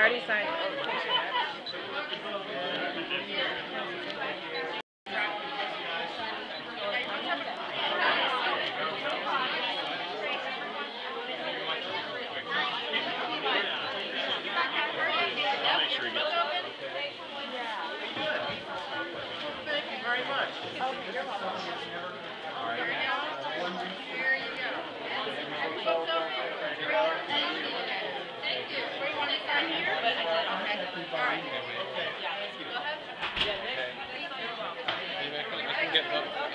already signed. Make sure he gets it. Thank you very much. step up.